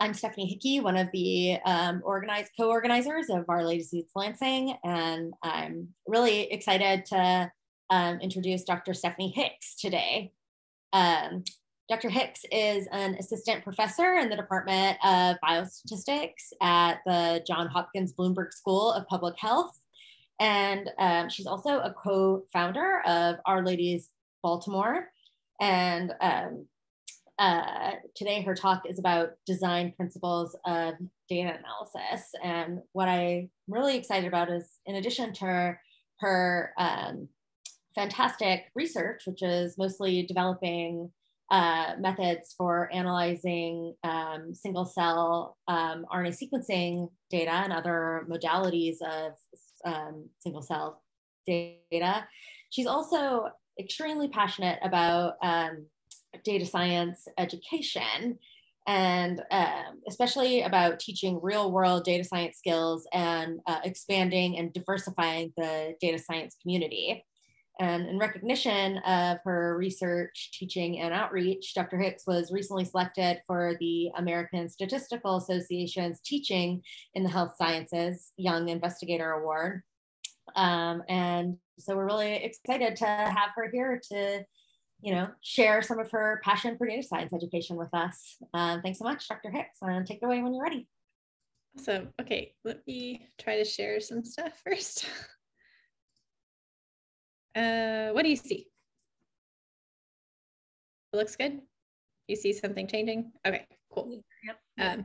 I'm Stephanie Hickey, one of the um, organized co-organizers of R-Ladies East Lansing, and I'm really excited to um, introduce Dr. Stephanie Hicks today. Um, Dr. Hicks is an assistant professor in the Department of Biostatistics at the John Hopkins Bloomberg School of Public Health. And um, she's also a co-founder of R-Ladies Baltimore. And um, uh, today her talk is about design principles of data analysis. And what I'm really excited about is in addition to her, her um, fantastic research, which is mostly developing uh, methods for analyzing um, single cell um, RNA sequencing data and other modalities of um, single cell data. She's also extremely passionate about um, data science education and um, especially about teaching real world data science skills and uh, expanding and diversifying the data science community. And in recognition of her research, teaching, and outreach, Dr. Hicks was recently selected for the American Statistical Association's Teaching in the Health Sciences Young Investigator Award. Um, and so we're really excited to have her here to you know, share some of her passion for data science education with us. Um, thanks so much, Dr. Hicks, and take it away when you're ready. Awesome. Okay, let me try to share some stuff first. Uh, what do you see? It looks good. You see something changing? Okay, cool. Yep. Um,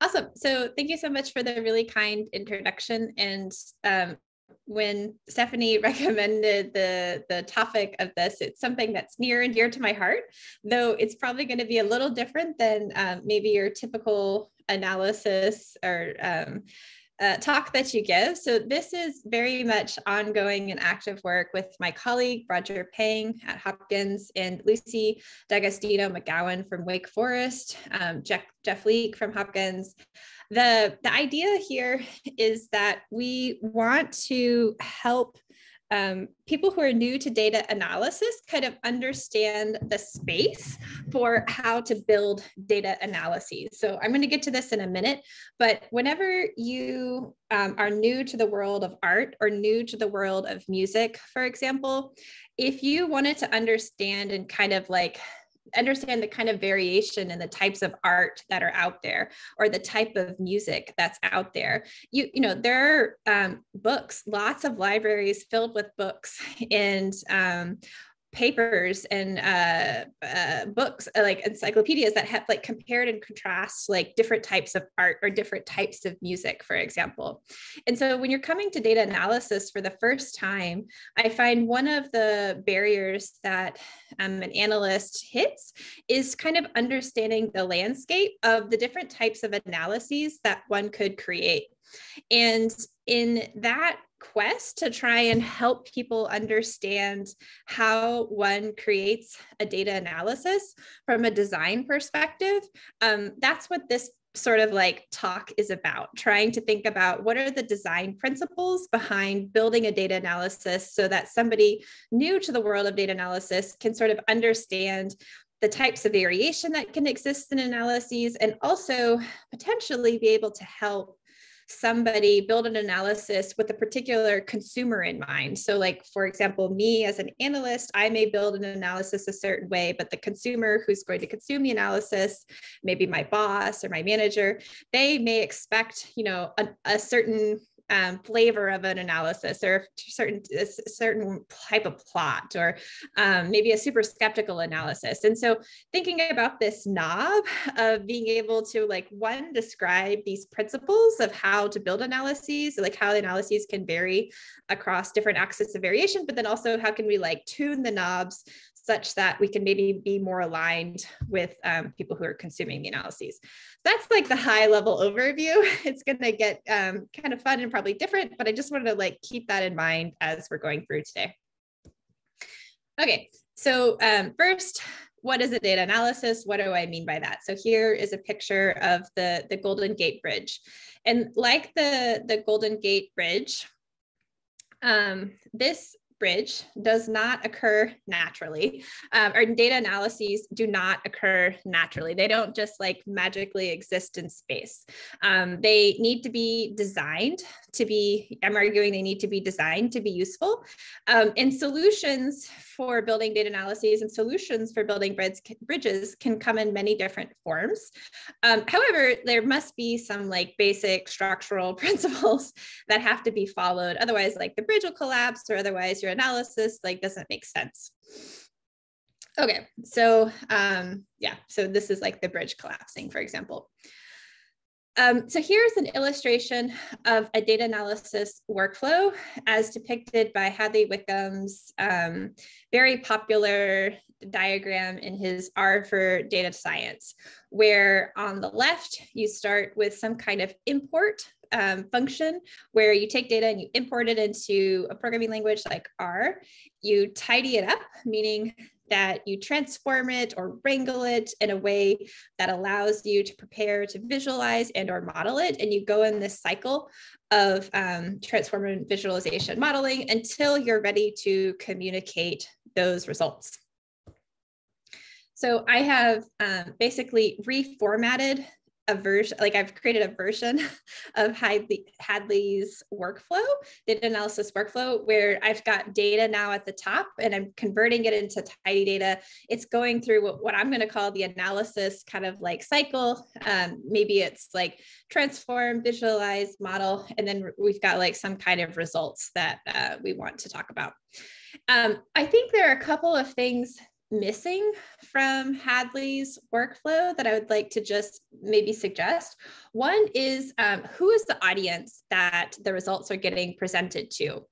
awesome. So thank you so much for the really kind introduction. And um, when Stephanie recommended the, the topic of this, it's something that's near and dear to my heart, though it's probably going to be a little different than um, maybe your typical analysis or um, uh, talk that you give. So this is very much ongoing and active work with my colleague, Roger Peng at Hopkins and Lucy D'Agostino McGowan from Wake Forest, um, Jeff, Jeff Leek from Hopkins, the, the idea here is that we want to help um, people who are new to data analysis kind of understand the space for how to build data analyses. So I'm going to get to this in a minute, but whenever you um, are new to the world of art or new to the world of music, for example, if you wanted to understand and kind of like understand the kind of variation in the types of art that are out there or the type of music that's out there. You you know there are um, books lots of libraries filled with books and um, papers and uh, uh, books uh, like encyclopedias that have like compared and contrast like different types of art or different types of music for example. And so when you're coming to data analysis for the first time i find one of the barriers that um, an analyst hits is kind of understanding the landscape of the different types of analyses that one could create. And in that quest to try and help people understand how one creates a data analysis from a design perspective, um, that's what this sort of like talk is about trying to think about what are the design principles behind building a data analysis so that somebody new to the world of data analysis can sort of understand the types of variation that can exist in analyses and also potentially be able to help somebody build an analysis with a particular consumer in mind. So, like, for example, me as an analyst, I may build an analysis a certain way, but the consumer who's going to consume the analysis, maybe my boss or my manager, they may expect, you know, a, a certain um, flavor of an analysis or certain a certain type of plot or um, maybe a super skeptical analysis. And so thinking about this knob of being able to like one describe these principles of how to build analyses like how the analyses can vary across different axes of variation but then also how can we like tune the knobs such that we can maybe be more aligned with um, people who are consuming the analyses. That's like the high level overview. It's going to get um, kind of fun and probably different, but I just wanted to like keep that in mind as we're going through today. Okay, so um, first, what is a data analysis? What do I mean by that? So here is a picture of the, the Golden Gate Bridge. And like the, the Golden Gate Bridge, um, this bridge does not occur naturally. Um, or data analyses do not occur naturally. They don't just like magically exist in space. Um, they need to be designed to be, I'm arguing they need to be designed to be useful. Um, and solutions for building data analyses and solutions for building bridge, bridges can come in many different forms. Um, however, there must be some like basic structural principles that have to be followed. Otherwise, like the bridge will collapse or otherwise your analysis like doesn't make sense. Okay, so um, yeah, so this is like the bridge collapsing, for example. Um, so here's an illustration of a data analysis workflow as depicted by Hadley Wickham's um, very popular diagram in his R for data science, where on the left, you start with some kind of import um, function where you take data and you import it into a programming language like R. You tidy it up, meaning that you transform it or wrangle it in a way that allows you to prepare to visualize and or model it. And you go in this cycle of um, transformative visualization modeling until you're ready to communicate those results. So i have um, basically reformatted a version, like I've created a version of Hadley, Hadley's workflow, data analysis workflow, where I've got data now at the top and I'm converting it into tidy data. It's going through what, what I'm going to call the analysis kind of like cycle. Um, maybe it's like transform, visualize, model, and then we've got like some kind of results that uh, we want to talk about. Um, I think there are a couple of things missing from Hadley's workflow that I would like to just maybe suggest. One is um, who is the audience that the results are getting presented to?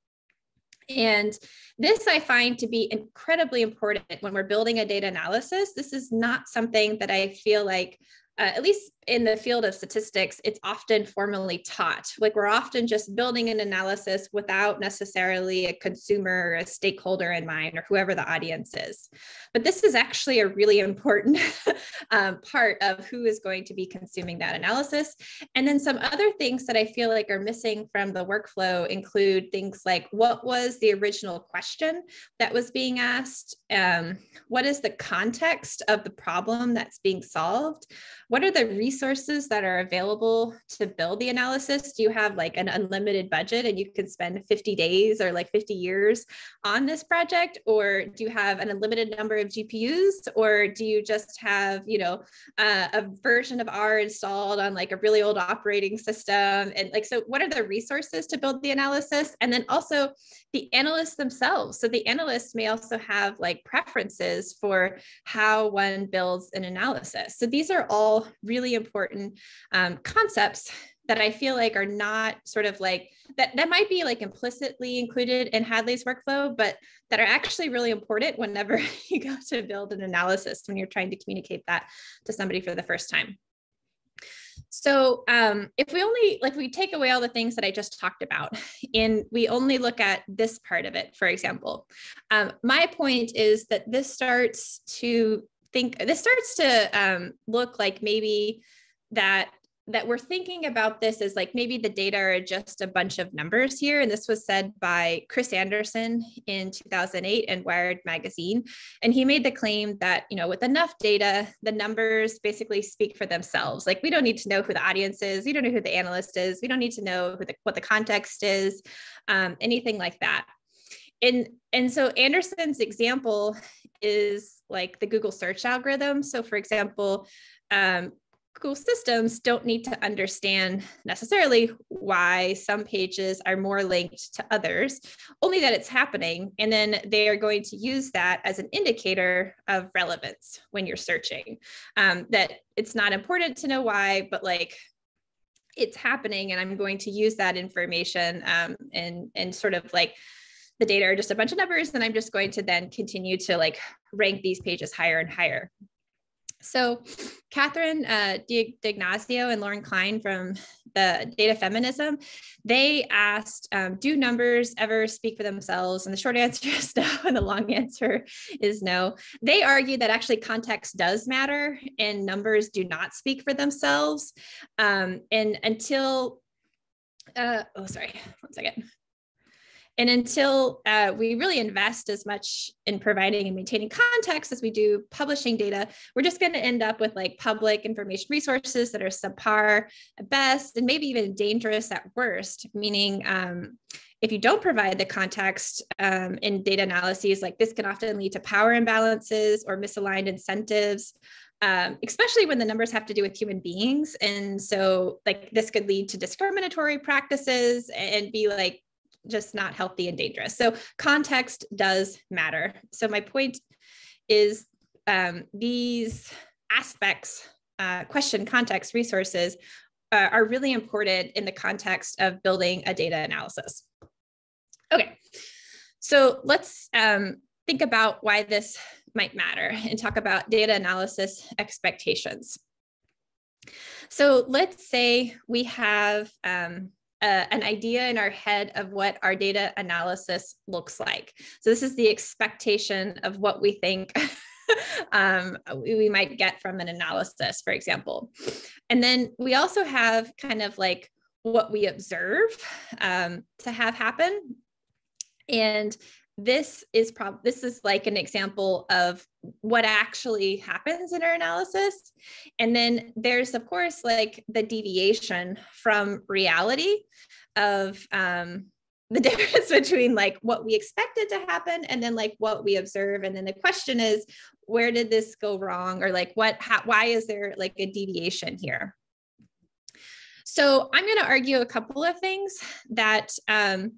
And this I find to be incredibly important when we're building a data analysis. This is not something that I feel like uh, at least in the field of statistics, it's often formally taught. Like we're often just building an analysis without necessarily a consumer or a stakeholder in mind or whoever the audience is. But this is actually a really important um, part of who is going to be consuming that analysis. And then some other things that I feel like are missing from the workflow include things like what was the original question that was being asked? Um, what is the context of the problem that's being solved? What are the resources that are available to build the analysis? Do you have like an unlimited budget and you can spend 50 days or like 50 years on this project? Or do you have an unlimited number of GPUs? Or do you just have, you know, uh, a version of R installed on like a really old operating system? And like, so what are the resources to build the analysis? And then also the analysts themselves. So the analysts may also have like preferences for how one builds an analysis. So these are all really important um, concepts that I feel like are not sort of like that that might be like implicitly included in Hadley's workflow, but that are actually really important whenever you go to build an analysis when you're trying to communicate that to somebody for the first time. So um, if we only like we take away all the things that I just talked about and we only look at this part of it, for example, um, my point is that this starts to think this starts to um, look like maybe that that we're thinking about this as like maybe the data are just a bunch of numbers here. And this was said by Chris Anderson in 2008 in Wired magazine. And he made the claim that, you know, with enough data, the numbers basically speak for themselves. Like we don't need to know who the audience is. We don't know who the analyst is. We don't need to know the, what the context is, um, anything like that. And, and so Anderson's example is like the Google search algorithm. So for example, um, Google systems don't need to understand necessarily why some pages are more linked to others, only that it's happening. And then they are going to use that as an indicator of relevance when you're searching. Um, that it's not important to know why, but like it's happening, and I'm going to use that information um, and and sort of like the data are just a bunch of numbers, and I'm just going to then continue to like rank these pages higher and higher. So Catherine uh, D'Ignazio and Lauren Klein from the Data Feminism, they asked, um, do numbers ever speak for themselves? And the short answer is no, and the long answer is no. They argue that actually context does matter and numbers do not speak for themselves. Um, and until, uh, oh, sorry, one second And until uh, we really invest as much in providing and maintaining context as we do publishing data, we're just going to end up with like public information resources that are subpar at best and maybe even dangerous at worst, meaning um, if you don't provide the context um, in data analyses, like this can often lead to power imbalances or misaligned incentives. Um, especially when the numbers have to do with human beings. And so, like, this could lead to discriminatory practices and be like just not healthy and dangerous. So context does matter. So my point is um, these aspects, uh, question, context, resources, uh, are really important in the context of building a data analysis. Okay, so let's um, think about why this might matter and talk about data analysis expectations. So let's say we have um, an idea in our head of what our data analysis looks like. So this is the expectation of what we think um, we, might get from an analysis, for example. And then we also have kind of like what we observe um, to have happen. And this is prob this is like an example of what actually happens in our analysis. And then there's of course like the deviation from reality of um, the difference between like what we expected to happen and then like what we observe. And then the question is where did this go wrong? Or like what how, why is there like a deviation here? So i'm going to argue a couple of things that um,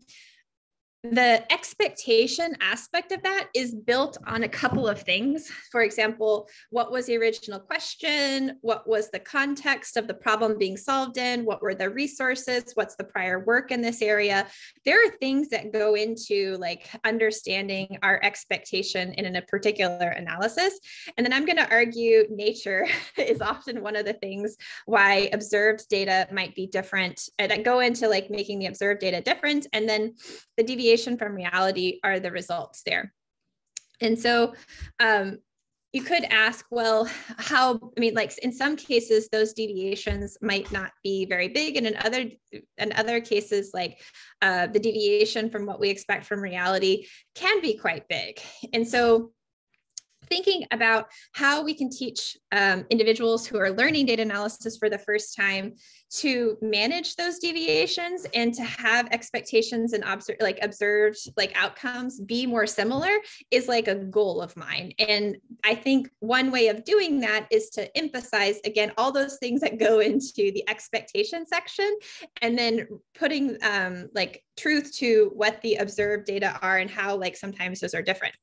the expectation aspect of that is built on a couple of things. For example, what was the original question? What was the context of the problem being solved in? What were the resources? What's the prior work in this area? There are things that go into like understanding our expectation in a particular analysis. And then I'm going to argue nature is often one of the things why observed data might be different uh, and I go into like making the observed data different. And then the deviation deviation from reality are the results there. And so um, you could ask, well, how, I mean, like in some cases, those deviations might not be very big. And in other, in other cases, like uh, the deviation from what we expect from reality can be quite big. And so thinking about how we can teach um, individuals who are learning data analysis for the first time to manage those deviations and to have expectations and like observed like outcomes be more similar is like a goal of mine. And i think one way of doing that is to emphasize again all those things that go into the expectation section and then putting um, like truth to what the observed data are and how like sometimes those are different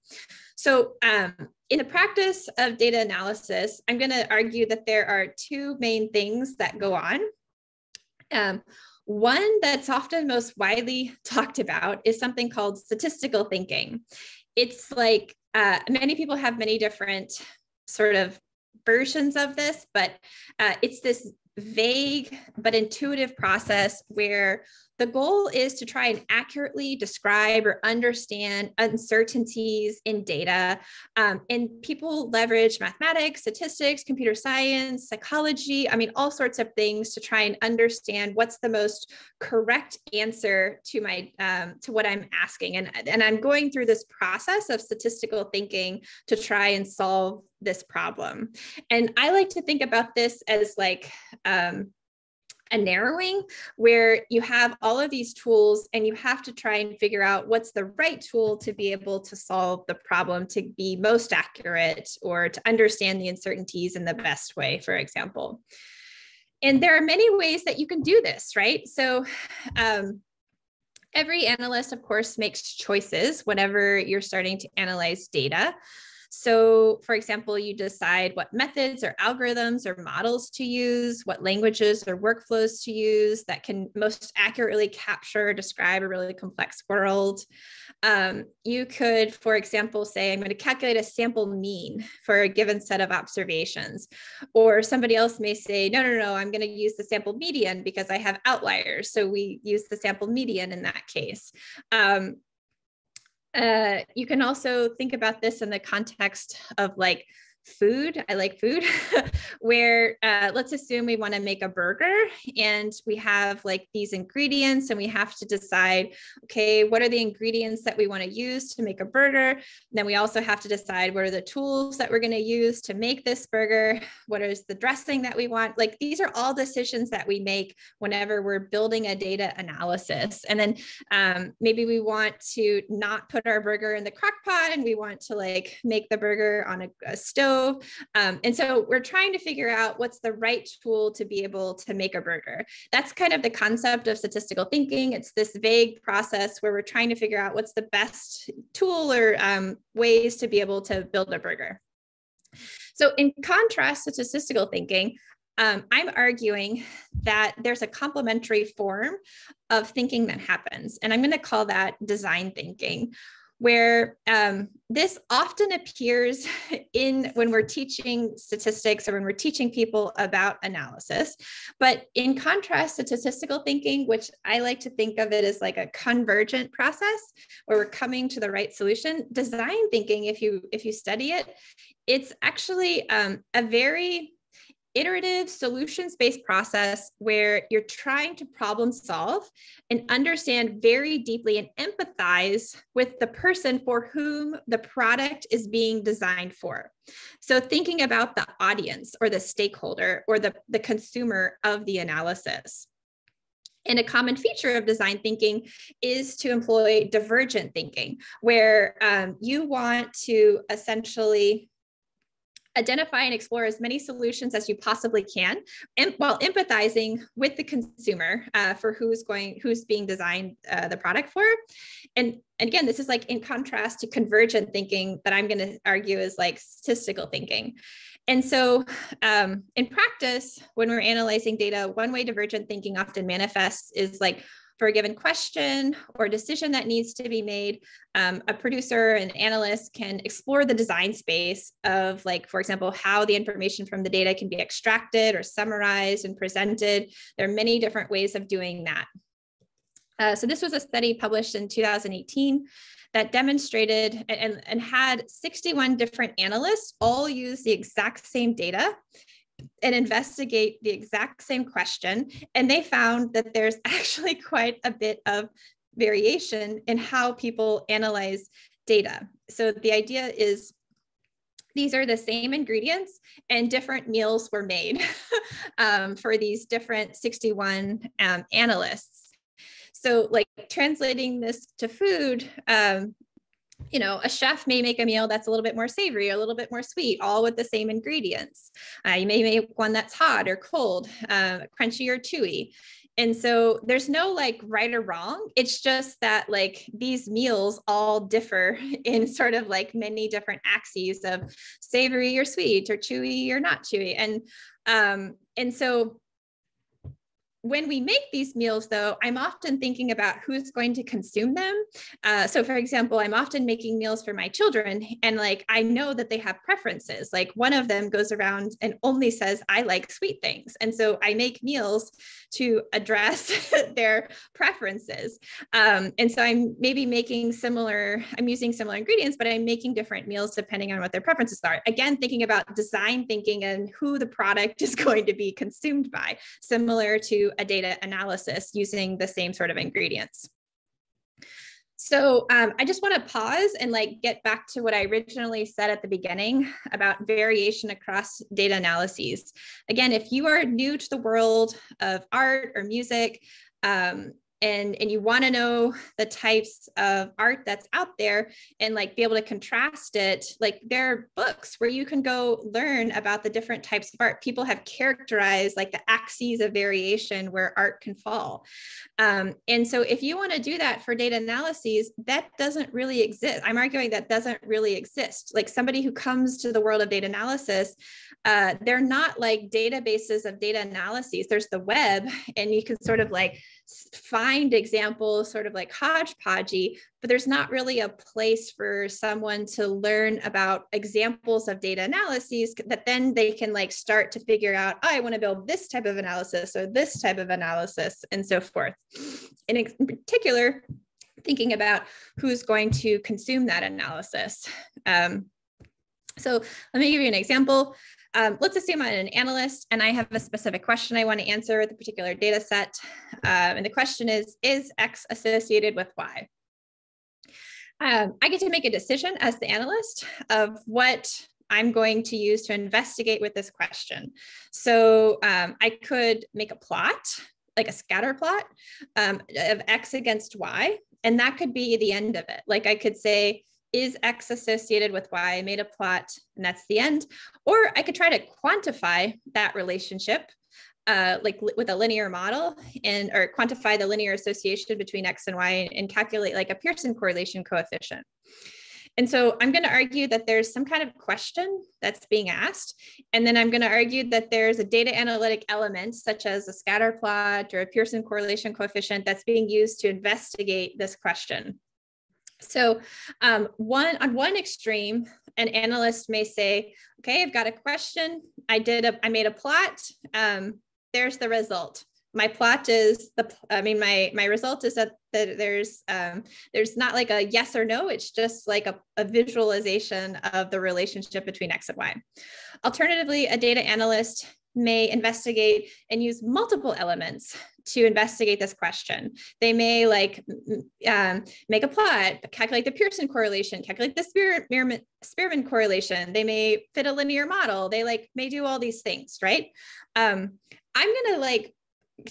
so um, in the practice of data analysis, I'm going to argue that there are two main things that go on. Um, one that's often most widely talked about is something called statistical thinking. It's like uh, many people have many different sort of versions of this, but uh, it's this vague but intuitive process where the goal is to try and accurately describe or understand uncertainties in data. Um, and people leverage mathematics, statistics, computer science, psychology, I mean, all sorts of things to try and understand what's the most correct answer to my um, to what I'm asking. And, and I'm going through this process of statistical thinking to try and solve this problem. And I like to think about this as like um, a narrowing where you have all of these tools and you have to try and figure out what's the right tool to be able to solve the problem to be most accurate or to understand the uncertainties in the best way, for example. And there are many ways that you can do this, right? So, um, every analyst, of course, makes choices whenever you're starting to analyze data. So, for example, you decide what methods or algorithms or models to use, what languages or workflows to use that can most accurately capture describe a really complex world. Um, you could, for example, say, I'm going to calculate a sample mean for a given set of observations. Or somebody else may say, no, no, no, I'm going to use the sample median because I have outliers. So we use the sample median in that case. Um, uh, you can also think about this in the context of like food. I like food, where uh, let's assume we want to make a burger and we have like these ingredients and we have to decide, okay, what are the ingredients that we want to use to make a burger? And then we also have to decide what are the tools that we're going to use to make this burger? What is the dressing that we want? Like these are all decisions that we make whenever we're building a data analysis. And then um, maybe we want to not put our burger in the crock pot and we want to like make the burger on a, a stove stove. Um, and so we're trying to figure out what's the right tool to be able to make a burger. That's kind of the concept of statistical thinking. It's this vague process where we're trying to figure out what's the best tool or um, ways to be able to build a burger. So, in contrast to statistical thinking, um, I'm arguing that there's a complementary form of thinking that happens. And I'm going to call that design thinking, where um, this often appears in when we're teaching statistics or when we're teaching people about analysis. But in contrast to statistical thinking, which I like to think of it as like a convergent process where we're coming to the right solution, design thinking, if you if you study it, it's actually um, a very iterative solutions based process where you're trying to problem solve and understand very deeply and empathize with the person for whom the product is being designed for. So, thinking about the audience or the stakeholder or the, the consumer of the analysis. And a common feature of design thinking is to employ divergent thinking, where um, you want to essentially identify and explore as many solutions as you possibly can and while empathizing with the consumer uh, for who's going who's being designed uh, the product for. And, and again this is like in contrast to convergent thinking that i'm going to argue is like statistical thinking. And so um, in practice when we're analyzing data one way divergent thinking often manifests is like for a given question or decision that needs to be made, um, a producer and analyst can explore the design space of, like, for example, how the information from the data can be extracted or summarized and presented. There are many different ways of doing that. Uh, so this was a study published in 2018 that demonstrated and, and had 61 different analysts all use the exact same data and investigate the exact same question. And they found that there's actually quite a bit of variation in how people analyze data. So the idea is these are the same ingredients and different meals were made um, for these different 61 um, analysts. So like translating this to food, um, you know, a chef may make a meal that's a little bit more savory, a little bit more sweet, all with the same ingredients. Uh, you may make one that's hot or cold, uh, crunchy or chewy. And so there's no like right or wrong. It's just that like these meals all differ in sort of like many different axes of savory or sweet or chewy or not chewy. And um, and so when we make these meals, though, I'm often thinking about who's going to consume them. Uh, so, for example, I'm often making meals for my children, and like I know that they have preferences. Like one of them goes around and only says, I like sweet things. And so I make meals to address their preferences. Um, and so I'm maybe making similar, I'm using similar ingredients, but I'm making different meals depending on what their preferences are. Again, thinking about design thinking and who the product is going to be consumed by, similar to a data analysis using the same sort of ingredients. So um, I just want to pause and like get back to what I originally said at the beginning about variation across data analyses. Again, if you are new to the world of art or music, um, and and you want to know the types of art that's out there and like be able to contrast it like there are books where you can go learn about the different types of art. People have characterized like the axes of variation where art can fall. Um, and so if you want to do that for data analyses that doesn't really exist. I'm arguing that doesn't really exist. Like somebody who comes to the world of data analysis uh, they're not like databases of data analyses. There's the web and you can sort of like find examples sort of like hodgepodgey, but there's not really a place for someone to learn about examples of data analyses that then they can like start to figure out, oh, I want to build this type of analysis or this type of analysis and so forth. And in particular, thinking about who's going to consume that analysis. Um, So let me give you an example. Um, let's assume I'm an analyst and I have a specific question I want to answer with a particular data set. Um, and the question is, is X associated with Y? Um, I get to make a decision as the analyst of what I'm going to use to investigate with this question. So um, I could make a plot, like a scatter plot um, of X against Y, and that could be the end of it. Like I could say, is X associated with Y? I made a plot and that's the end. Or I could try to quantify that relationship uh, like with a linear model and or quantify the linear association between X and Y and calculate like a Pearson correlation coefficient. And so I'm going to argue that there's some kind of question that's being asked. And then I'm going to argue that there's a data analytic element, such as a scatter plot or a Pearson correlation coefficient, that's being used to investigate this question. So um, one on one extreme, an analyst may say, okay, I've got a question. I did a, I made a plot. Um, there's the result. My plot is the, I mean, my, my result is that, that there's, um, there's not like a yes or no, it's just like a, a visualization of the relationship between X and Y. Alternatively, a data analyst may investigate and use multiple elements to investigate this question. They may like um, make a plot, calculate the Pearson correlation, calculate the Spearman, Spearman correlation. They may fit a linear model. They like may do all these things, right? Um, I'm gonna like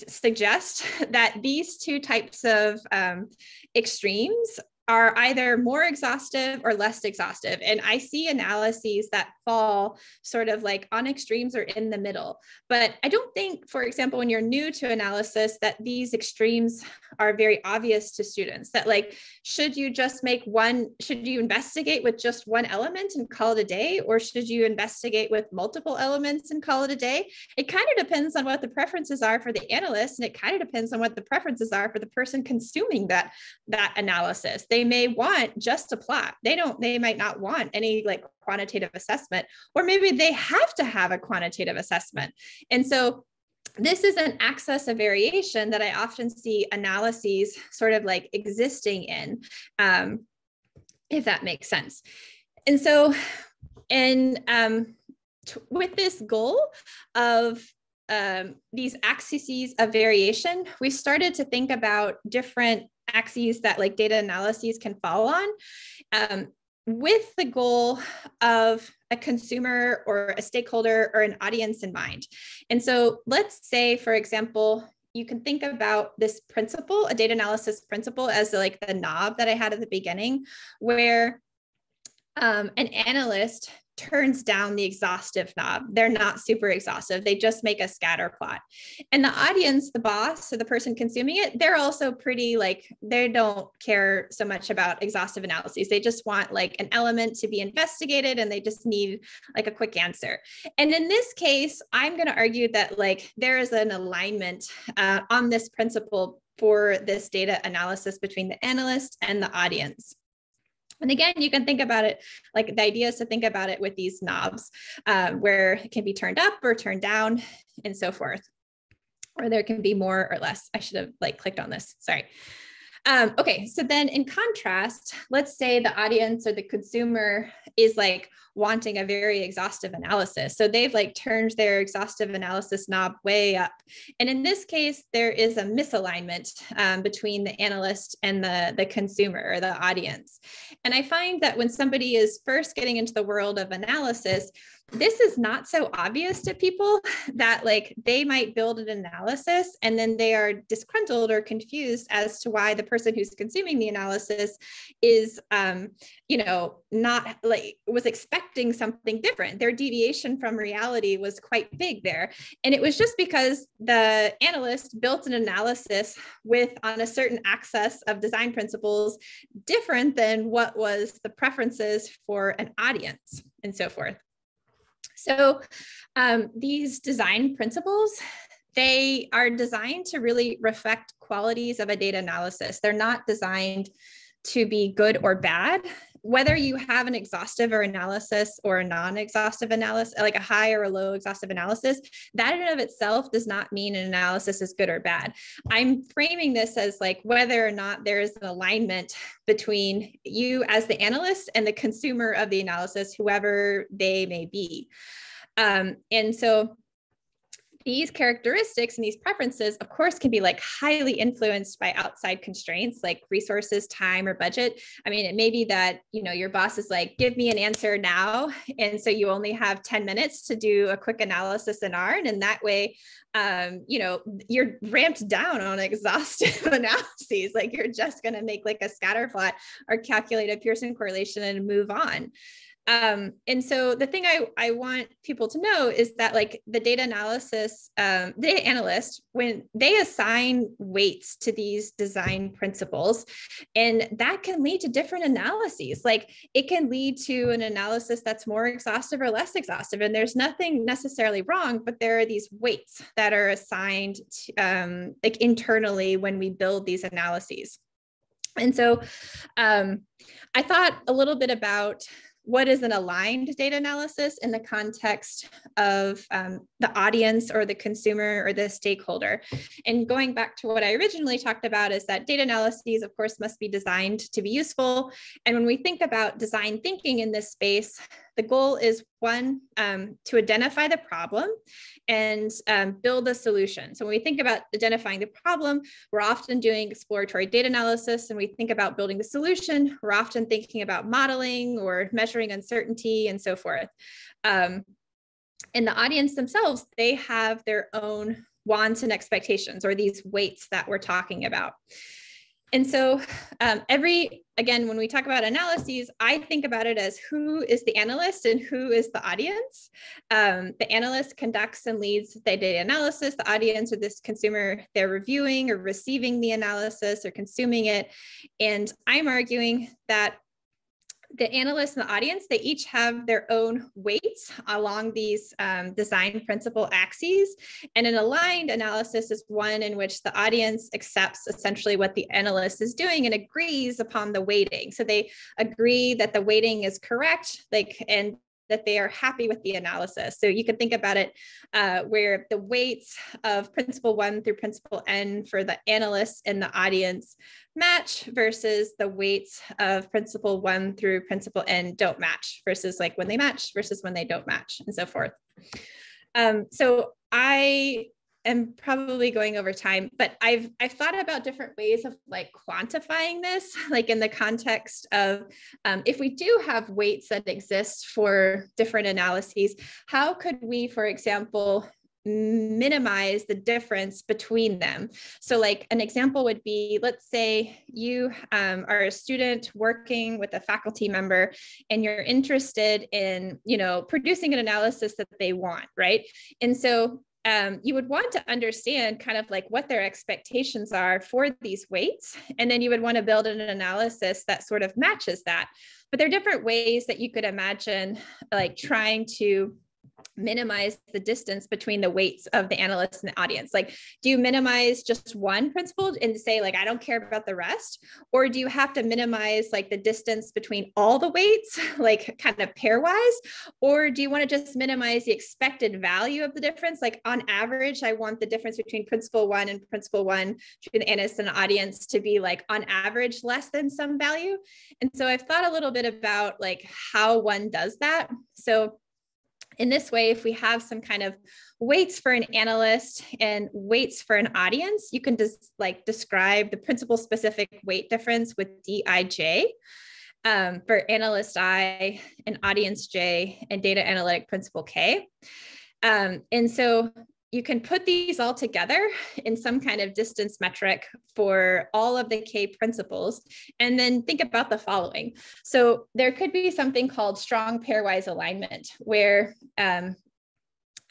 suggest that these two types of um, extremes are either more exhaustive or less exhaustive. And I see analyses that fall sort of like on extremes or in the middle. But I don't think, for example, when you're new to analysis, that these extremes are very obvious to students. That, like, should you just make one, should you investigate with just one element and call it a day? Or should you investigate with multiple elements and call it a day? It kind of depends on what the preferences are for the analyst. And it kind of depends on what the preferences are for the person consuming that, that analysis they may want just a plot. They don't, they might not want any like quantitative assessment, or maybe they have to have a quantitative assessment. And so this is an axis of variation that I often see analyses sort of like existing in, um, if that makes sense. And so, and um, with this goal of um, these axes of variation, we started to think about different axes that like data analyses can fall on um, with the goal of a consumer or a stakeholder or an audience in mind. And so let's say, for example, you can think about this principle, a data analysis principle, as like the knob that I had at the beginning, where um, an analyst turns down the exhaustive knob. They're not super exhaustive. They just make a scatter plot. And the audience, the boss, so the person consuming it, they're also pretty like, they don't care so much about exhaustive analyses. They just want like an element to be investigated and they just need like a quick answer. And in this case, I'm going to argue that like there is an alignment uh, on this principle for this data analysis between the analyst and the audience. And again, you can think about it like the idea is to think about it with these knobs um, where it can be turned up or turned down and so forth. Or there can be more or less. I should have like clicked on this. Sorry. Um, okay, so then in contrast, let's say the audience or the consumer is like wanting a very exhaustive analysis. So they've like turned their exhaustive analysis knob way up. And in this case, there is a misalignment um, between the analyst and the, the consumer or the audience. And I find that when somebody is first getting into the world of analysis, this is not so obvious to people that like they might build an analysis and then they are disgruntled or confused as to why the person who's consuming the analysis is um, you know not like was expecting something different. Their deviation from reality was quite big there. And it was just because the analyst built an analysis with on a certain access of design principles different than what was the preferences for an audience and so forth so um, these design principles, they are designed to really reflect qualities of a data analysis. They're not designed to be good or bad. Whether you have an exhaustive or analysis or a non-exhaustive analysis, like a high or a low exhaustive analysis, that in and of itself does not mean an analysis is good or bad. I'm framing this as like whether or not there is an alignment between you as the analyst and the consumer of the analysis, whoever they may be. Um, and so these characteristics and these preferences, of course, can be like highly influenced by outside constraints like resources, time, or budget. I mean, it may be that, you know, your boss is like, give me an answer now. And so you only have 10 minutes to do a quick analysis in R. And in that way, um, you know, you're ramped down on exhaustive analyses. Like you're just going to make like a scatter plot or calculate a Pearson correlation and move on um, and so the thing I, I want people to know is that like the data analysis um, data analyst when they assign weights to these design principles and that can lead to different analyses. Like it can lead to an analysis that's more exhaustive or less exhaustive and there's nothing necessarily wrong but there are these weights that are assigned to, um, like internally when we build these analyses. And so um, i thought a little bit about what is an aligned data analysis in the context of um, the audience or the consumer or the stakeholder. And going back to what I originally talked about is that data analyses, of course, must be designed to be useful. And when we think about design thinking in this space, the goal is one, um, to identify the problem and um, build a solution. So when we think about identifying the problem, we're often doing exploratory data analysis. And we think about building the solution, we're often thinking about modeling or measuring uncertainty and so forth. Um, and the audience themselves, they have their own wants and expectations or these weights that we're talking about. And so um, every, again, when we talk about analyses, I think about it as who is the analyst and who is the audience. Um, the analyst conducts and leads the data analysis. The audience or this consumer, they're reviewing or receiving the analysis or consuming it. And I'm arguing that the analysts and the audience, they each have their own weights along these um, design principle axes. And an aligned analysis is one in which the audience accepts essentially what the analyst is doing and agrees upon the weighting. So they agree that the weighting is correct, like, and that they are happy with the analysis. So you can think about it uh, where the weights of principle one through principle N for the analysts and the audience match versus the weights of principle one through principle N don't match versus like when they match versus when they don't match and so forth. Um, so I am probably going over time, but I've I've thought about different ways of like quantifying this, like in the context of um, if we do have weights that exist for different analyses, how could we, for example, minimize the difference between them. So, like an example would be let's say you um, are a student working with a faculty member and you're interested in, you know, producing an analysis that they want, right? And so um, you would want to understand kind of like what their expectations are for these weights. And then you would want to build an analysis that sort of matches that. But there are different ways that you could imagine like trying to minimize the distance between the weights of the analyst and the audience? Like, do you minimize just one principle and say, like, I don't care about the rest? Or do you have to minimize like the distance between all the weights, like kind of pairwise? Or do you want to just minimize the expected value of the difference? Like, on average, I want the difference between principle one and principle one between the analyst and the audience to be like on average less than some value. And so I've thought a little bit about like how one does that. So in this way, if we have some kind of weights for an analyst and weights for an audience, you can just like describe the principle specific weight difference with DIJ um, for analyst I and audience J and data analytic principle K. Um, and so you can put these all together in some kind of distance metric for all of the K principles, and then think about the following. So there could be something called strong pairwise alignment, where um,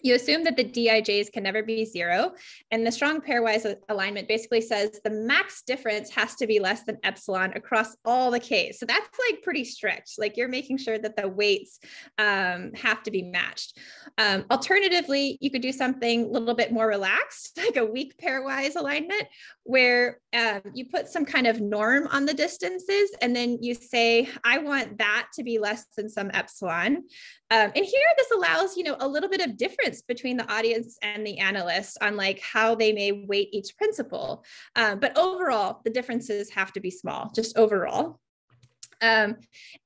you assume that the DIJs can never be zero. And the strong pairwise alignment basically says the max difference has to be less than epsilon across all the Ks. So that's like pretty strict. Like you're making sure that the weights um, have to be matched. Um, alternatively, you could do something a little bit more relaxed, like a weak pairwise alignment, where um, you put some kind of norm on the distances and then you say, I want that to be less than some epsilon. Um, and here, this allows you know a little bit of difference between the audience and the analyst on like how they may weight each principle. Um, but overall, the differences have to be small, just overall. Um,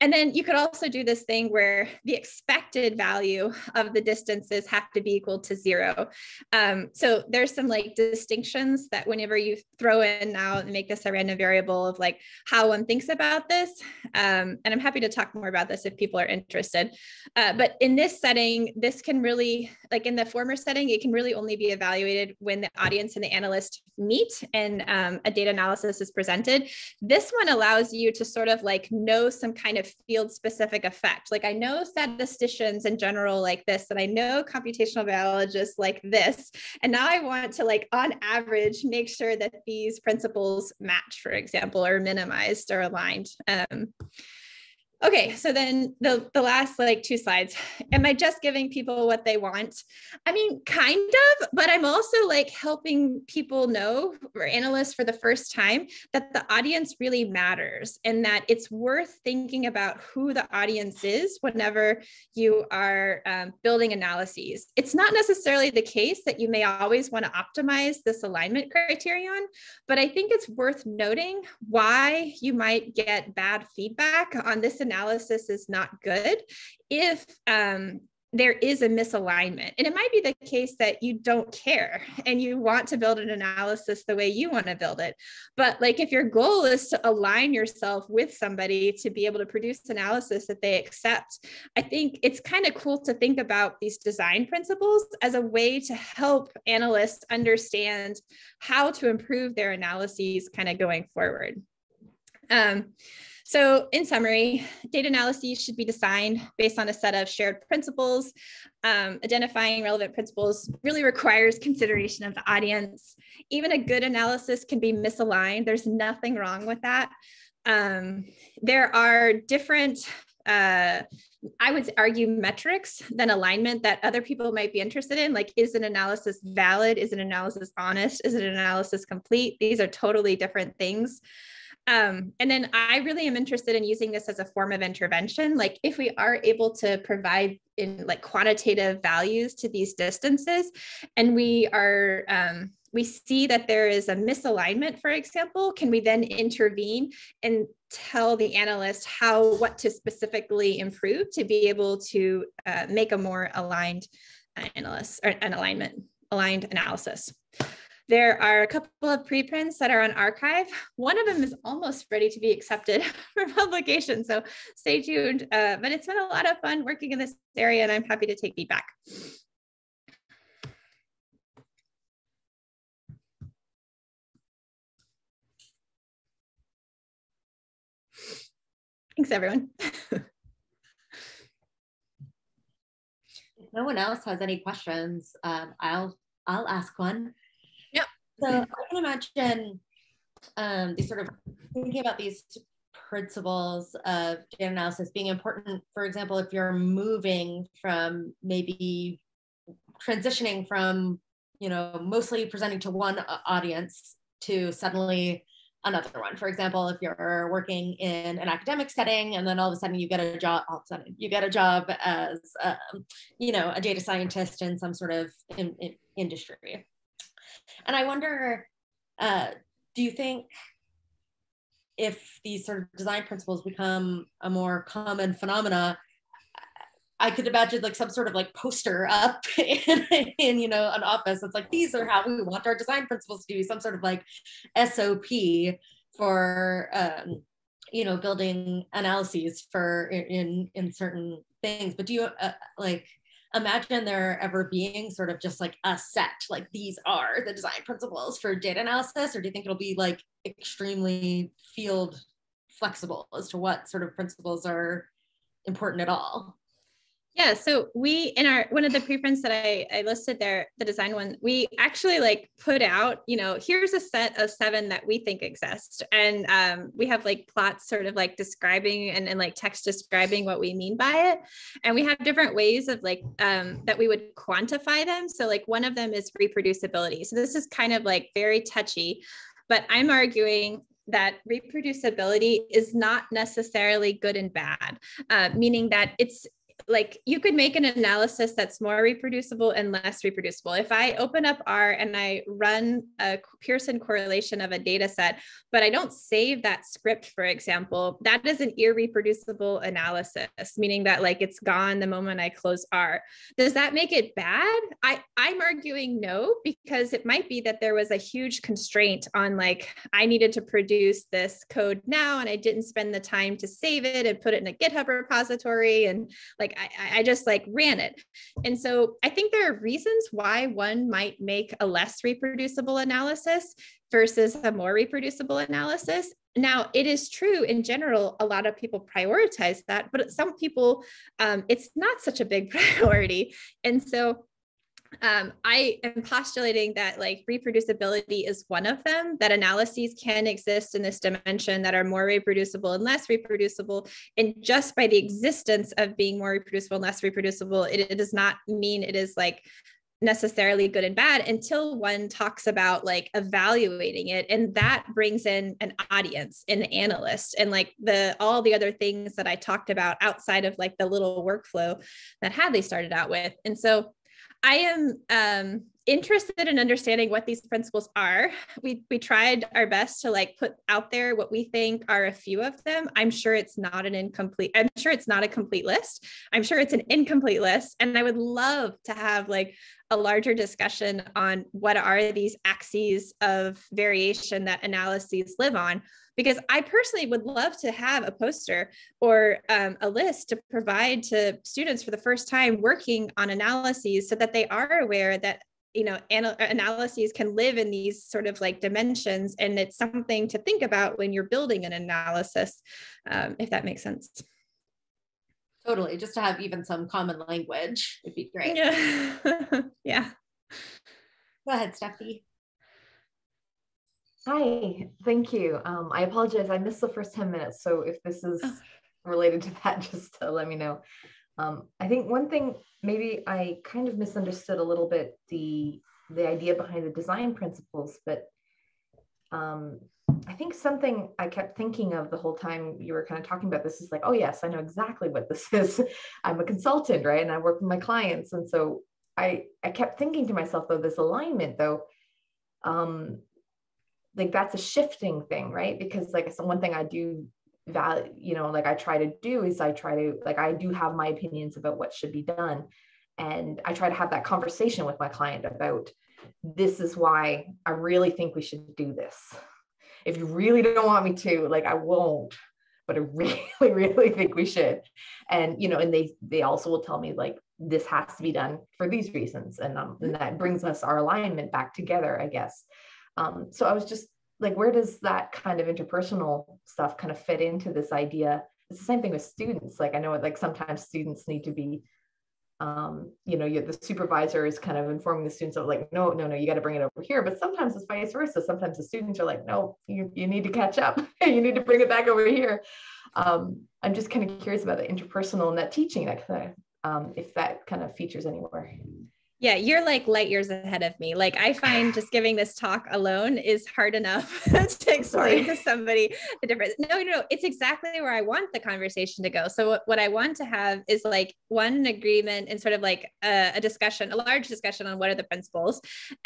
and then you could also do this thing where the expected value of the distances have to be equal to zero. Um, so there's some like distinctions that whenever you throw in now and make this a random variable of like how one thinks about this. Um, and I'm happy to talk more about this if people are interested. Uh, but in this setting, this can really, like in the former setting, it can really only be evaluated when the audience and the analyst meet and um, a data analysis is presented. This one allows you to sort of like know some kind of field specific effect. Like I know statisticians in general like this, and I know computational biologists like this. And now I want to like on average make sure that these principles match, for example, or minimized or aligned. Um, Okay, so then the, the last like two slides. Am I just giving people what they want? I mean, kind of, but I'm also like helping people know or analysts for the first time that the audience really matters and that it's worth thinking about who the audience is whenever you are um, building analyses. It's not necessarily the case that you may always want to optimize this alignment criterion, but I think it's worth noting why you might get bad feedback on this analysis analysis is not good if um, there is a misalignment. And it might be the case that you don't care and you want to build an analysis the way you want to build it. But like if your goal is to align yourself with somebody to be able to produce analysis that they accept, I think it's kind of cool to think about these design principles as a way to help analysts understand how to improve their analyses kind of going forward. Um, so in summary, data analyses should be designed based on a set of shared principles. Um, identifying relevant principles really requires consideration of the audience. Even a good analysis can be misaligned. There's nothing wrong with that. Um, there are different uh, I would argue metrics than alignment that other people might be interested in. Like, is an analysis valid? Is an analysis honest? Is an analysis complete? These are totally different things. Um, and then I really am interested in using this as a form of intervention. Like if we are able to provide in like quantitative values to these distances, and we are um, we see that there is a misalignment, for example, can we then intervene and tell the analyst how what to specifically improve to be able to uh, make a more aligned analysis or an alignment aligned analysis. There are a couple of preprints that are on arXiv. One of them is almost ready to be accepted for publication, so stay tuned. Uh, but it's been a lot of fun working in this area and I'm happy to take feedback. Thanks, everyone. if no one else has any questions, um, I'll I'll ask one. So I can imagine um, these sort of thinking about these principles of data analysis being important. For example, if you're moving from maybe transitioning from you know mostly presenting to one audience to suddenly another one. For example, if you're working in an academic setting and then all of a sudden you get a job, all of a sudden you get a job as um, you know a data scientist in some sort of in, in industry. And I wonder, uh, do you think if these sort of design principles become a more common phenomena, I could imagine like some sort of like poster up in, in, you know an office. It's like these are how we want our design principles to be. Some sort of like SOP for um, you know building analyses for in in certain things. But do you uh, like imagine there ever being sort of just like a set, like these are the design principles for data analysis, or do you think it'll be like extremely field flexible as to what sort of principles are important at all? Yeah, so we in our one of the preprints that I, I listed there, the design one, we actually like put out, you know, here's a set of seven that we think exist. And um, we have like plots sort of like describing and, and like text describing what we mean by it. And we have different ways of like um, that we would quantify them. So like one of them is reproducibility. So this is kind of like very touchy, but I'm arguing that reproducibility is not necessarily good and bad, uh, meaning that it's like you could make an analysis that's more reproducible and less reproducible. If I open up R and I run a Pearson correlation of a data set, but I don't save that script, for example, that is an irreproducible analysis, meaning that like it's gone the moment I close R. Does that make it bad? I, I'm arguing no, because it might be that there was a huge constraint on like, I needed to produce this code now and I didn't spend the time to save it and put it in a GitHub repository and like I, I just like ran it. And so I think there are reasons why one might make a less reproducible analysis versus a more reproducible analysis. Now, it is true in general, a lot of people prioritize that, but some people, um, it's not such a big priority. And so um, I am postulating that like reproducibility is one of them, that analyses can exist in this dimension that are more reproducible and less reproducible. And just by the existence of being more reproducible and less reproducible, it, it does not mean it is like necessarily good and bad until one talks about like evaluating it and that brings in an audience an analyst and like the all the other things that i talked about outside of like the little workflow that hadley started out with and so I am um, interested in understanding what these principles are. We we tried our best to like put out there what we think are a few of them. I'm sure it's not an incomplete. I'm sure it's not a complete list. I'm sure it's an incomplete list, and I would love to have like a larger discussion on what are these axes of variation that analyses live on because I personally would love to have a poster or um, a list to provide to students for the first time working on analyses so that they are aware that you know anal- analyses can live in these sort of like dimensions and it's something to think about when you're building an analysis um, if that makes sense. Totally just to have even some common language would be great. Yeah. Yeah. Go ahead Steffi. Hi, thank you. Um, I apologize. I missed the first 10 minutes. So if this is oh. related to that, just to let me know. Um, I think one thing maybe I kind of misunderstood a little bit the the idea behind the design principles, but um, I think something I kept thinking of the whole time you were kind of talking about this is like, oh yes, I know exactly what this is. I'm a consultant, right? And I work with my clients. And so I I kept thinking to myself though, this alignment though, um, like that's a shifting thing right? Because like so one thing i do value you know like i try to do is i try to like i do have my opinions about what should be done. And i try to have that conversation with my client about this is why i really think we should do this. If you really don't want me to like i won't but i really really think we should. And you know and they they also will tell me like this has to be done for these reasons. And um and that brings us our alignment back together i guess um, so I was just like, where does that kind of interpersonal stuff kind of fit into this idea? It's the same thing with students. Like I know like sometimes students need to be, um, you know, the supervisor is kind of informing the students of like, no, no, no, you got to bring it over here. But sometimes it's vice versa. Sometimes the students are like, no, you, you need to catch up. you need to bring it back over here. Um, I'm just kind of curious about the interpersonal and that teaching that kind of, um, if that kind of features anywhere. Yeah, you're like light years ahead of me. Like I find just giving this talk alone is hard enough to explain to somebody the difference. No, no, no, it's exactly where I want the conversation to go. So what, what I want to have is like one agreement and sort of like a, a discussion, a large discussion on what are the principles.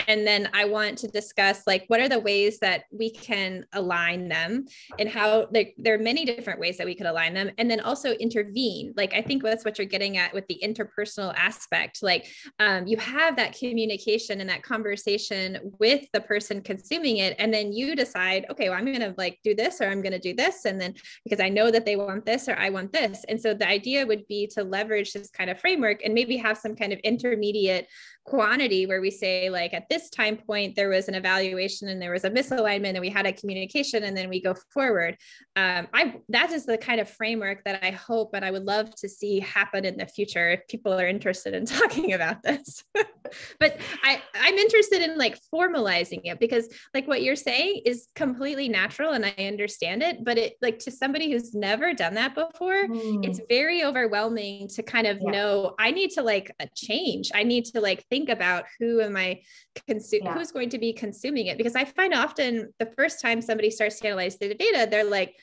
And then I want to discuss like what are the ways that we can align them and how like there are many different ways that we could align them and then also intervene. Like I think that's what you're getting at with the interpersonal aspect. Like um, you have that communication and that conversation with the person consuming it and then you decide okay well i'm going to like do this or i'm going to do this and then because i know that they want this or i want this. And so the idea would be to leverage this kind of framework and maybe have some kind of intermediate quantity where we say like at this time point there was an evaluation and there was a misalignment and we had a communication and then we go forward. Um, i that is the kind of framework that i hope and i would love to see happen in the future if people are interested in talking about this but i i'm interested in like formalizing it because like what you're saying is completely natural and i understand it but it like to somebody who's never done that before mm. it's very overwhelming to kind of yeah. know i need to like change i need to like think about who am I consume yeah. who's going to be consuming it because I find often the first time somebody starts to analyze the data, they're like,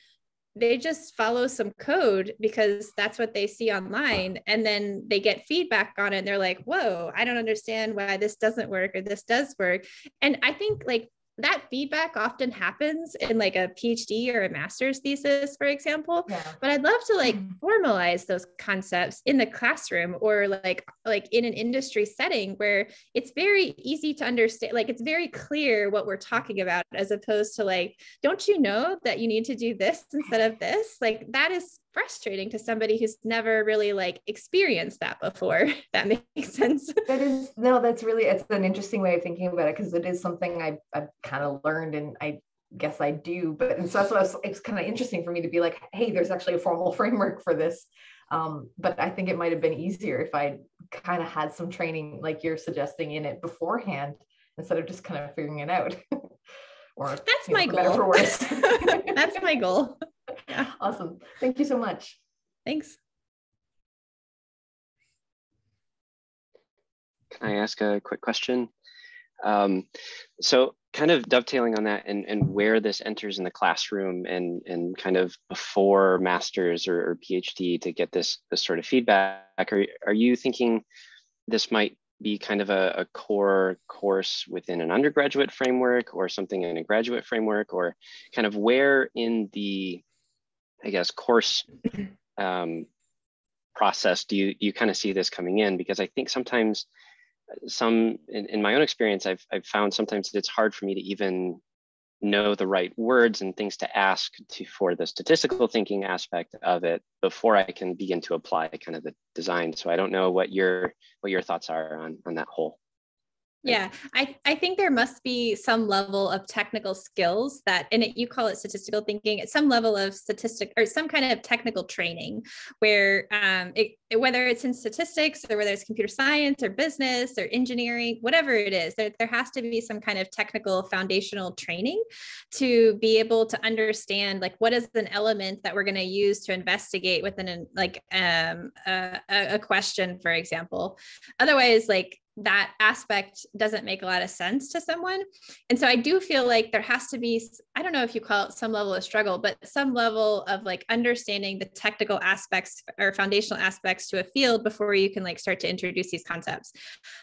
they just follow some code because that's what they see online and then they get feedback on it and they're like whoa i don't understand why this doesn't work or this does work. And i think like that feedback often happens in like a PhD or a master's thesis, for example. Yeah. But I'd love to like mm-hmm. formalize those concepts in the classroom or like like in an industry setting where it's very easy to understand, like it's very clear what we're talking about, as opposed to like, don't you know that you need to do this instead of this? Like that is frustrating to somebody who's never really like experienced that before. that makes sense. That is no, that's really it's an interesting way of thinking about it because it is something I've, I've kind of learned and I guess I do. But and so that's what was, it's kind of interesting for me to be like, hey, there's actually a formal framework for this. Um, but I think it might have been easier if I kind of had some training like you're suggesting in it beforehand instead of just kind of figuring it out. or that's my know, goal. that's my goal. Yeah. Awesome. Thank you so much. Thanks. Can I ask a quick question? Um, so kind of dovetailing on that and, and where this enters in the classroom and, and kind of before master's or, or PhD to get this, this sort of feedback, are, are you thinking this might be kind of a, a, core course within an undergraduate framework or something in a graduate framework or kind of where in the I guess, course um, process do you you kind of see this coming in? Because I think sometimes some in, in my own experience, I've I've found sometimes it's hard for me to even know the right words and things to ask to for the statistical thinking aspect of it before I can begin to apply kind of the design. So I don't know what your what your thoughts are on on that whole yeah, I, I think there must be some level of technical skills that, and it, you call it statistical thinking, at some level of statistic or some kind of technical training where um, it, whether it's in statistics or whether it's computer science or business or engineering, whatever it is, there, there has to be some kind of technical foundational training to be able to understand like what is an element that we're going to use to investigate within an like um, a, a question, for example. Otherwise, like that aspect doesn't make a lot of sense to someone. And so I do feel like there has to be, I don't know if you call it some level of struggle, but some level of like understanding the technical aspects or foundational aspects to a field before you can like start to introduce these concepts.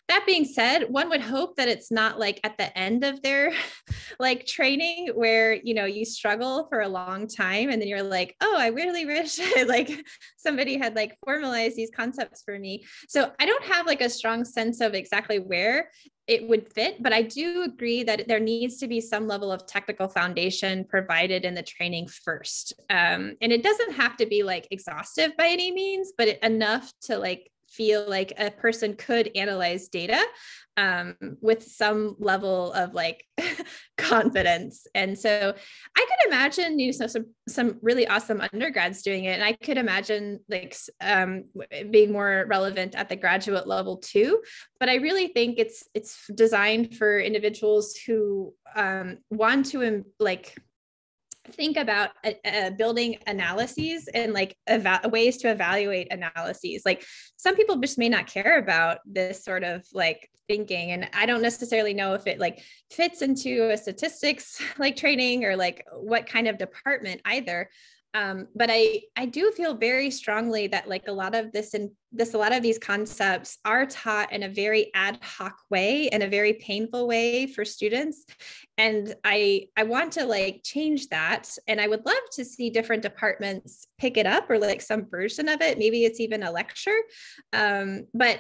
That being said, one would hope that it's not like at the end of their like training where, you know, you struggle for a long time and then you're like, oh, I really wish like somebody had like formalized these concepts for me. So I don't have like a strong sense of exactly where it would fit, but I do agree that there needs to be some level of technical foundation provided in the training first. Um, and it doesn't have to be like exhaustive by any means, but enough to like feel like a person could analyze data um, with some level of like confidence. And so I could imagine you know some some really awesome undergrads doing it, and I could imagine like um, being more relevant at the graduate level too. But I really think it's it's designed for individuals who um, want to like think about uh, building analyses and like eva- ways to evaluate analyses. Like some people just may not care about this sort of like thinking and i don't necessarily know if it like fits into a statistics like training or like what kind of department either um, but I I do feel very strongly that like a lot of this and this a lot of these concepts are taught in a very ad hoc way in a very painful way for students. And I I want to like change that. And I would love to see different departments pick it up or like some version of it. Maybe it's even a lecture. Um, but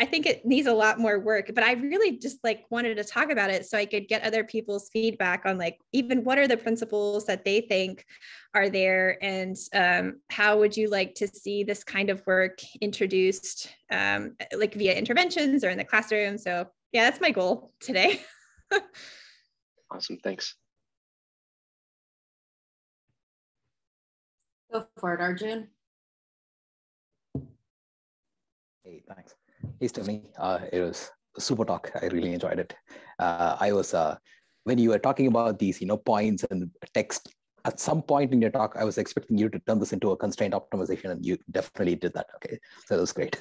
I think it needs a lot more work, but I really just like wanted to talk about it so I could get other people's feedback on like even what are the principles that they think are there and um, how would you like to see this kind of work introduced um, like via interventions or in the classroom. So yeah, that's my goal today. awesome, thanks. Go for it, Arjun. Hey, thanks. Hey, Stephanie. Uh, it was a super talk. I really enjoyed it. Uh, I was, uh, when you were talking about these, you know, points and text, at some point in your talk, I was expecting you to turn this into a constraint optimization, and you definitely did that. Okay, so that was great.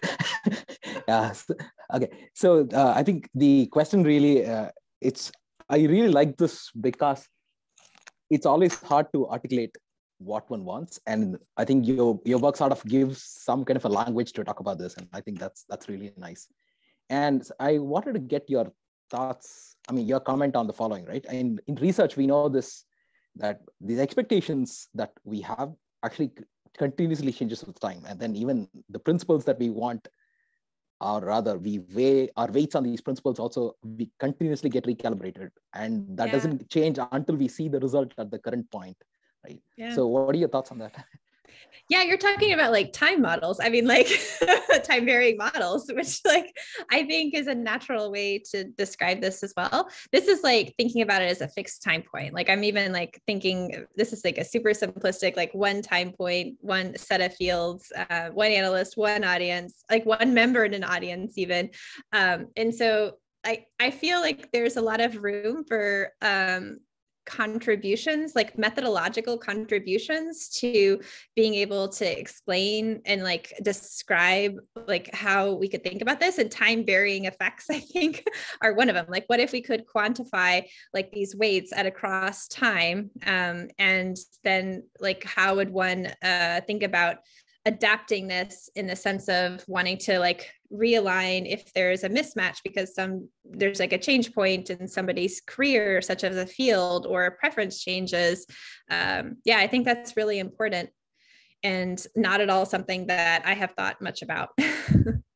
uh, so, okay, so uh, I think the question really, uh, it's, I really like this because it's always hard to articulate what one wants. And i think your your work sort of gives some kind of a language to talk about this. And i think that's that's really nice. And i wanted to get your thoughts i mean your comment on the following right? And in research we know this that the expectations that we have actually continuously changes with time. And then even the principles that we want or rather we weigh our weights on these principles also we continuously get recalibrated. And that yeah. doesn't change until we see the result at the current point right? Yeah. so what are your thoughts on that? Yeah you're talking about like time models. I mean like time varying models which like i think is a natural way to describe this as well. This is like thinking about it as a fixed time point. Like i'm even like thinking this is like a super simplistic like one time point one set of fields uh, one analyst one audience like one member in an audience even. Um, and so I, I feel like there's a lot of room for um, contributions like methodological contributions to being able to explain and like describe like how we could think about this and time varying effects i think are one of them. Like what if we could quantify like these weights at across time um, and then like how would one uh, think about adapting this in the sense of wanting to like realign if there's a mismatch because some there's like a change point in somebody's career such as a field or preference changes. Um, yeah i think that's really important and not at all something that i have thought much about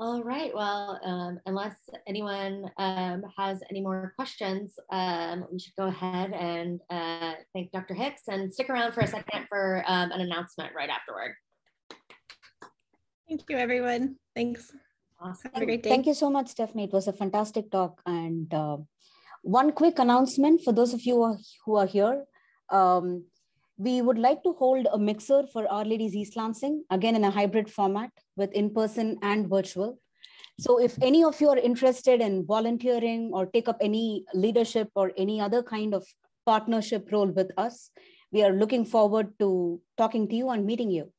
All right. Well, um, unless anyone um, has any more questions, um, we should go ahead and uh, thank Dr. Hicks and stick around for a second for um, an announcement right afterward. Thank you, everyone. Thanks. Awesome. Have a great day. Thank you so much, Stephanie. It was a fantastic talk. And uh, one quick announcement for those of you who are here. Um, we would like to hold a mixer for R-Ladies East Lansing, again in a hybrid format with in-person and virtual. So if any of you are interested in volunteering or take up any leadership or any other kind of partnership role with us, we are looking forward to talking to you and meeting you.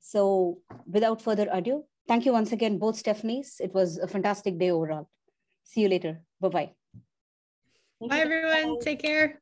So without further ado, thank you once again, both Stephanies. It was a fantastic day overall. See you later. Bye-bye. Bye, everyone. Take care.